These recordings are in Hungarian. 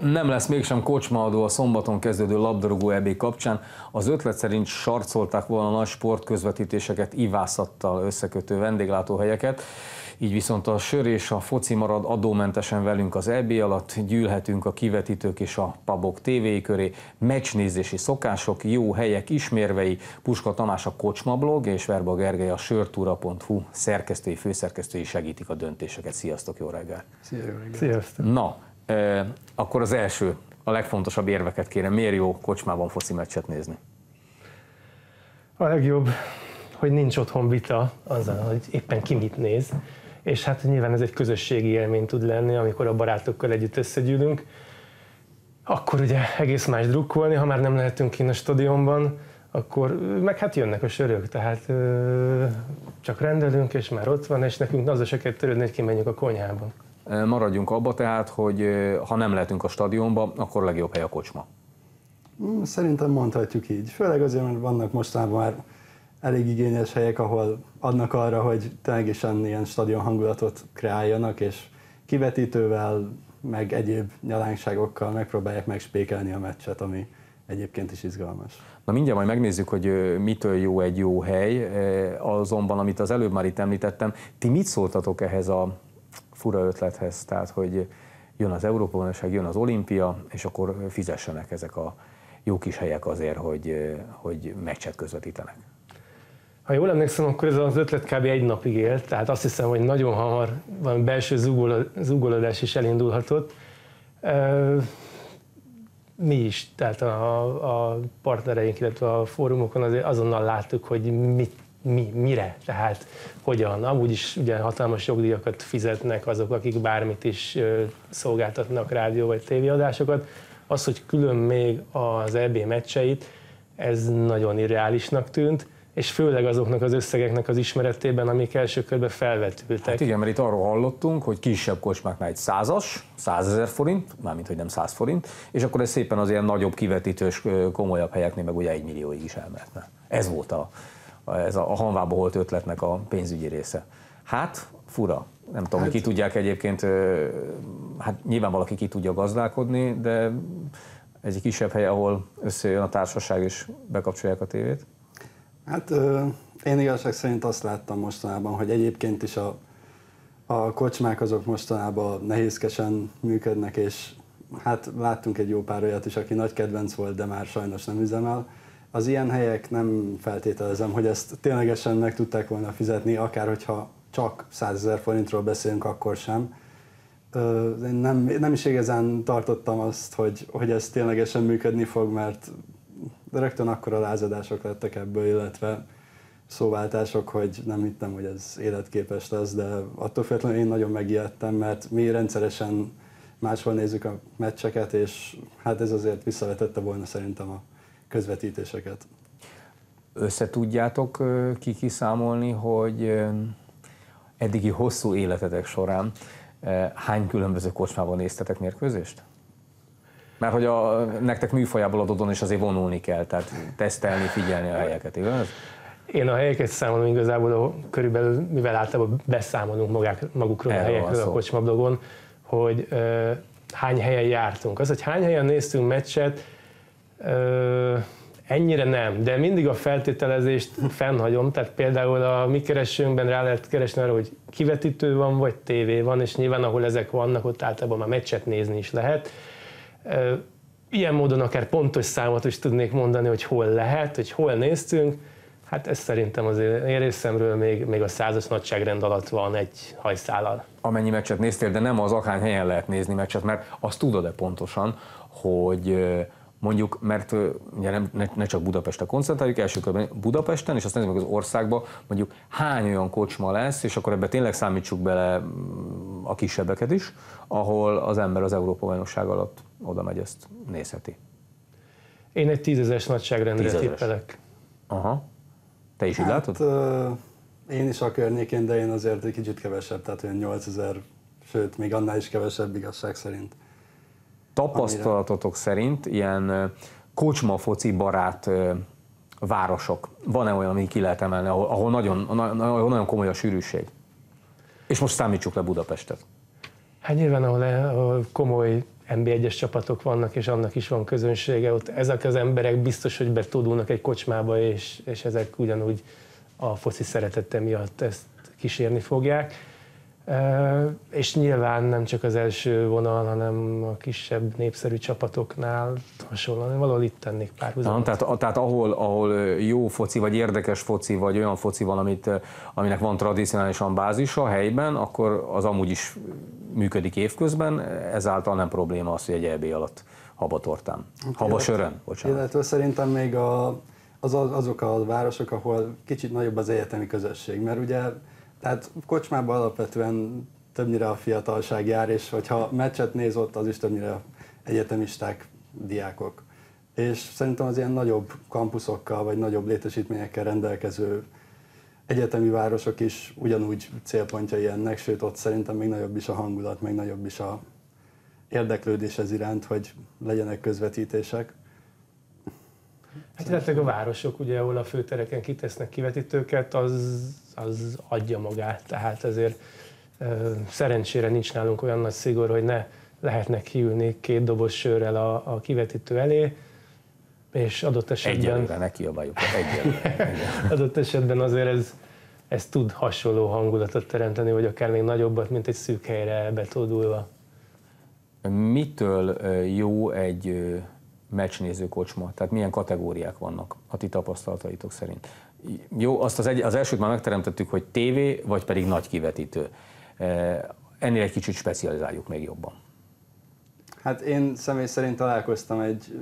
Nem lesz mégsem kocsmaadó a szombaton kezdődő labdarúgó EB kapcsán. Az ötlet szerint sarcolták volna nagy sportközvetítéseket ivászattal összekötő vendéglátóhelyeket, így viszont a sör és a foci marad adómentesen velünk az EB alatt, gyűlhetünk a kivetítők és a pubok tévéi köré, meccsnézési szokások, jó helyek ismérvei, Puska Tamás a Kocsmablog és Verba Gergely a sörtúra.hu szerkesztői, főszerkesztői segítik a döntéseket. Sziasztok, jó reggel! Szia, jó reggel. Sziasztok! Na, akkor az első, a legfontosabb érveket kérem. Miért jó kocsmában foci meccset nézni? A legjobb, hogy nincs otthon vita azzal, hogy éppen ki mit néz, és hát nyilván ez egy közösségi élmény tud lenni, amikor a barátokkal együtt összegyűlünk. Akkor ugye egész más drukkolni, ha már nem lehetünk kint a stadionban, akkor meg hát jönnek a sörök, tehát ö, csak rendelünk, és már ott van, és nekünk az se kell törődni, hogy kimenjünk a konyhában. Maradjunk abba tehát, hogy ha nem lehetünk a stadionba, akkor a legjobb hely a kocsma. Mm, Szerintem mondhatjuk így. Főleg azért, mert vannak mostában már elég igényes helyek, ahol adnak arra, hogy ténylegesen ilyen stadion hangulatot kreáljanak, és kivetítővel, meg egyéb nyalánkságokkal megpróbálják megspékelni a meccset, ami egyébként is izgalmas. Na mindjárt majd megnézzük, hogy mitől jó egy jó hely, azonban, amit az előbb már itt említettem, ti mit szóltatok ehhez a fura ötlethez, tehát, hogy jön az Európa bajnokság, jön az olimpia, és akkor fizessenek ezek a jó kis helyek azért, hogy, hogy meccset közvetítenek. Ha jól emlékszem, akkor ez az ötlet kb. egy napig élt, tehát azt hiszem, hogy nagyon hamar van belső zúgol- zúgolódás is elindulhatott. Mi is, tehát a, a partnereink, illetve a fórumokon azért azonnal láttuk, hogy mit, mi, mire, tehát hogyan. Amúgy is ugye hatalmas jogdíjakat fizetnek azok, akik bármit is szolgáltatnak rádió vagy tévéadásokat. Az, hogy külön még az EB meccseit, ez nagyon irreálisnak tűnt, és főleg azoknak az összegeknek az ismeretében, amik első körben felvetültek. Hát igen, mert itt arról hallottunk, hogy kisebb kocsmáknál egy százas, százezer forint, mármint hogy nem száz forint, és akkor ez szépen az ilyen nagyobb kivetítős, komolyabb helyeknél meg ugye egy millióig is elmehetne. Ez volt a, ez a, a hanvába holt ötletnek a pénzügyi része. Hát, fura. Nem tudom, hogy ki tudják egyébként, hát nyilván valaki ki tudja gazdálkodni, de ez egy kisebb hely, ahol összejön a társaság és bekapcsolják a tévét. Hát én igazság szerint azt láttam mostanában, hogy egyébként is a, a kocsmák azok mostanában nehézkesen működnek, és hát láttunk egy jó pár olyat is, aki nagy kedvenc volt, de már sajnos nem üzemel. Az ilyen helyek nem feltételezem, hogy ezt ténylegesen meg tudták volna fizetni, akár hogyha csak 100 ezer forintról beszélünk, akkor sem. Én nem, nem is igazán tartottam azt, hogy, hogy ez ténylegesen működni fog, mert rögtön akkor a lázadások lettek ebből, illetve szóváltások, hogy nem hittem, hogy ez életképes lesz, de attól függetlenül én nagyon megijedtem, mert mi rendszeresen máshol nézzük a meccseket, és hát ez azért visszavetette volna szerintem a közvetítéseket. Összetudjátok ö, ki kiszámolni, hogy eddigi hosszú életetek során hány különböző kocsmában néztetek mérkőzést? Mert hogy a, nektek műfajából adódóan is azért vonulni kell, tehát tesztelni, figyelni a helyeket, igaz? Én a helyeket számolom igazából körülbelül, mivel általában beszámolunk magák, magukról Erről a helyekről a kocsmablogon, hogy ö, hány helyen jártunk. Az, hogy hány helyen néztünk meccset, ennyire nem, de mindig a feltételezést fennhagyom, tehát például a mi keresőnkben rá lehet keresni arra, hogy kivetítő van, vagy tévé van, és nyilván ahol ezek vannak, ott általában már meccset nézni is lehet. Ilyen módon akár pontos számot is tudnék mondani, hogy hol lehet, hogy hol néztünk. Hát ez szerintem az én részemről még, még a százas nagyságrend alatt van egy hajszállal. Amennyi meccset néztél, de nem az akár helyen lehet nézni meccset, mert azt tudod-e pontosan, hogy mondjuk, mert ugye nem, ne, ne csak Budapestre koncentráljuk, első körben Budapesten, és azt nézzük meg az országban, mondjuk hány olyan kocsma lesz, és akkor ebbe tényleg számítsuk bele mm, a kisebbeket is, ahol az ember az Európa bajnokság alatt oda megy, ezt nézheti. Én egy tízezes nagyságrendre Tízezes. tippelek. Aha. Te is így látod? Hát, ö, én is a környékén, de én azért egy kicsit kevesebb, tehát olyan 8000, sőt, még annál is kevesebb igazság szerint. Tapasztalatotok szerint ilyen ö, kocsma-foci barát városok, van-e olyan, ami ki lehet emelni, ahol, ahol, nagyon, ahol nagyon komoly a sűrűség? És most számítsuk le Budapestet. Hát nyilván, ahol, ahol komoly NB1-es csapatok vannak, és annak is van közönsége. Ott ezek az emberek biztos, hogy betudulnak egy kocsmába, és, és ezek ugyanúgy a foci szeretete miatt ezt kísérni fogják. És nyilván nem csak az első vonal, hanem a kisebb népszerű csapatoknál hasonlóan, valahol itt tennék párhuzamot. Tehát, tehát ahol, ahol jó foci, vagy érdekes foci, vagy olyan foci van, amit, aminek van tradicionálisan bázisa a helyben, akkor az amúgy is működik évközben, ezáltal nem probléma az, hogy egy EB alatt habatortán. Habasörön, bocsánat. Illetve szerintem még a, az, azok a városok, ahol kicsit nagyobb az egyetemi közösség, mert ugye tehát kocsmában alapvetően többnyire a fiatalság jár, és hogyha meccset néz ott, az is többnyire egyetemisták, diákok. És szerintem az ilyen nagyobb kampuszokkal, vagy nagyobb létesítményekkel rendelkező egyetemi városok is ugyanúgy célpontjai ennek, sőt ott szerintem még nagyobb is a hangulat, még nagyobb is a érdeklődés ez iránt, hogy legyenek közvetítések. Hát illetve a városok, ugye, ahol a főtereken kitesznek kivetítőket, az, az adja magát. Tehát ezért szerencsére nincs nálunk olyan nagy szigor, hogy ne lehetnek kiülni két doboz sörrel a, a kivetítő elé, és adott esetben... Egyelőre ne kiabáljuk, egyelőre. adott esetben azért ez, ez tud hasonló hangulatot teremteni, vagy akár még nagyobbat, mint egy szűk helyre betódulva. Mitől jó egy meccsnéző kocsma? Tehát milyen kategóriák vannak a ti tapasztalataitok szerint? Jó, azt az, egy, az elsőt már megteremtettük, hogy tévé, vagy pedig nagy kivetítő. Ennél egy kicsit specializáljuk még jobban. Hát én személy szerint találkoztam egy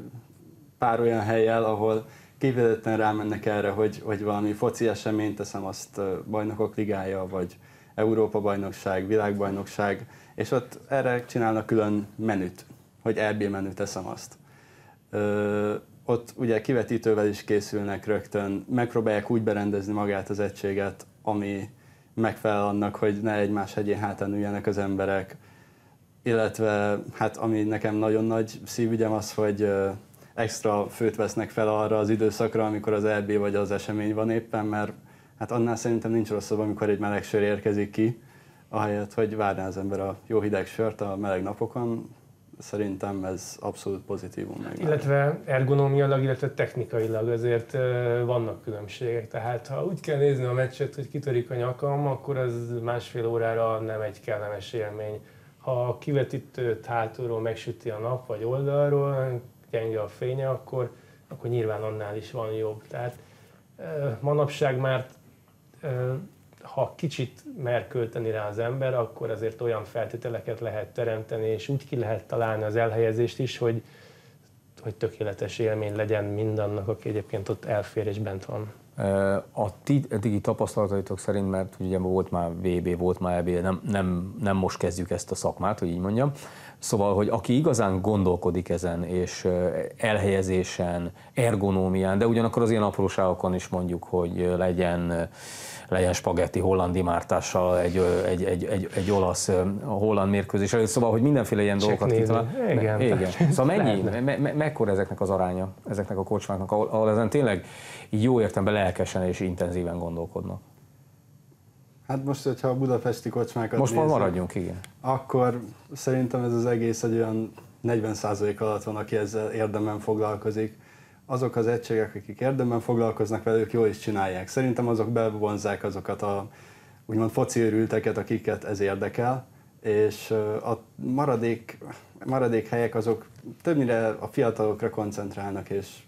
pár olyan helyjel, ahol kifejezetten rámennek erre, hogy, hogy valami foci eseményt teszem azt bajnokok ligája, vagy Európa bajnokság, világbajnokság, és ott erre csinálnak külön menüt, hogy EB menüt teszem azt. Ott ugye kivetítővel is készülnek rögtön, megpróbálják úgy berendezni magát az egységet, ami megfelel annak, hogy ne egymás hegyén hátán üljenek az emberek, illetve hát ami nekem nagyon nagy szívügyem az, hogy extra főt vesznek fel arra az időszakra, amikor az EB vagy az esemény van éppen, mert hát annál szerintem nincs rosszabb, amikor egy meleg sör érkezik ki, ahelyett, hogy várná az ember a jó hideg sört a meleg napokon, szerintem ez abszolút pozitívum. Meg illetve ergonómiailag, illetve technikailag azért vannak különbségek. Tehát ha úgy kell nézni a meccset, hogy kitörik a nyakam, akkor az másfél órára nem egy kellemes élmény. Ha a kivetítőt hátulról megsüti a nap, vagy oldalról, gyenge a fénye, akkor, akkor nyilván annál is van jobb. Tehát manapság már ha kicsit mer költeni rá az ember, akkor azért olyan feltételeket lehet teremteni, és úgy ki lehet találni az elhelyezést is, hogy, hogy tökéletes élmény legyen mindannak, aki egyébként ott elfér és bent van. A ti eddigi tapasztalataitok szerint, mert ugye volt már VB, volt már EB, nem, nem, nem most kezdjük ezt a szakmát, hogy így mondjam, Szóval, hogy aki igazán gondolkodik ezen, és elhelyezésen, ergonómián, de ugyanakkor az ilyen apróságokon is mondjuk, hogy legyen legyen spagetti hollandi mártással egy, egy, egy, egy, egy olasz holland mérkőzés előtt, szóval, hogy mindenféle ilyen Csak dolgokat kitalál. Igen. Igen. Szóval mennyi, me, me, mekkora ezeknek az aránya, ezeknek a kocsmáknak, ahol, ahol ezen tényleg jó értelemben lelkesen és intenzíven gondolkodnak? Hát most, hogyha a budapesti kocsmákat Most már maradjunk, igen. Akkor szerintem ez az egész egy olyan 40% alatt van, aki ezzel érdemben foglalkozik azok az egységek, akik érdemben foglalkoznak velük, jól is csinálják. Szerintem azok bevonzák azokat a úgymond foci őrülteket, akiket ez érdekel, és a maradék, maradék helyek azok többnyire a fiatalokra koncentrálnak, és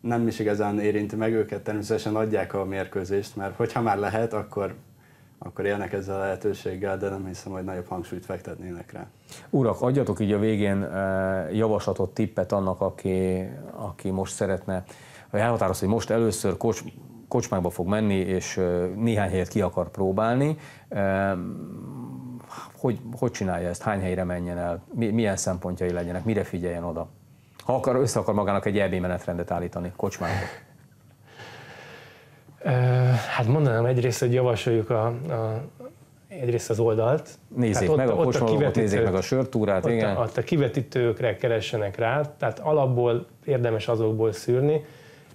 nem is igazán érinti meg őket, természetesen adják a mérkőzést, mert hogyha már lehet, akkor akkor élnek ezzel a lehetőséggel, de nem hiszem, hogy nagyobb hangsúlyt fektetnének rá. Urak, adjatok így a végén eh, javaslatot, tippet annak, aki, aki most szeretne, vagy elhatároz, hogy most először kocs, kocsmákba fog menni, és eh, néhány helyet ki akar próbálni. Eh, hogy, hogy csinálja ezt? Hány helyre menjen el? Milyen szempontjai legyenek? Mire figyeljen oda? Ha akar, össze akar magának egy EB menetrendet állítani kocsmákba. Hát mondanám egyrészt, hogy javasoljuk a, a egyrészt az oldalt. Nézzék ott, meg a kocsmalógot, nézzék meg a sörtúrát, ott igen. A, ott a kivetítőkre keressenek rá, tehát alapból érdemes azokból szűrni,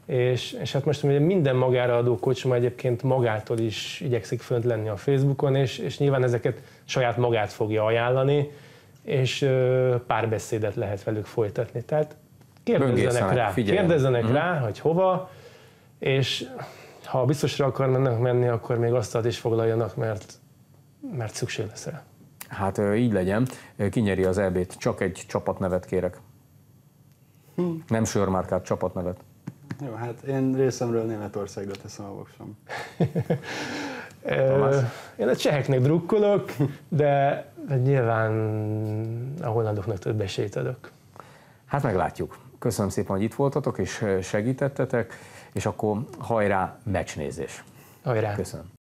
és, és hát most minden magára adó kocsma egyébként magától is igyekszik fönt lenni a Facebookon, és, és nyilván ezeket saját magát fogja ajánlani, és ö, párbeszédet lehet velük folytatni. Tehát kérdezzenek rá, figyeljenek. kérdezzenek Mhm. rá, hogy hova, és ha biztosra akarnak menni, akkor még asztalt is foglaljanak, mert, mert szükség lesz rá. Hát így legyen. Kinyeri az EB-t? Csak egy csapatnevet kérek. Nem sörmárkát, csapatnevet. Jó, hát én részemről Németországra teszem a voksom. Én a cseheknek drukkolok, de, nyilván a hollandoknak több esélyt adok. Hát meglátjuk. Köszönöm szépen, hogy itt voltatok és segítettetek, és akkor hajrá, meccsnézés. Hajrá! Köszönöm.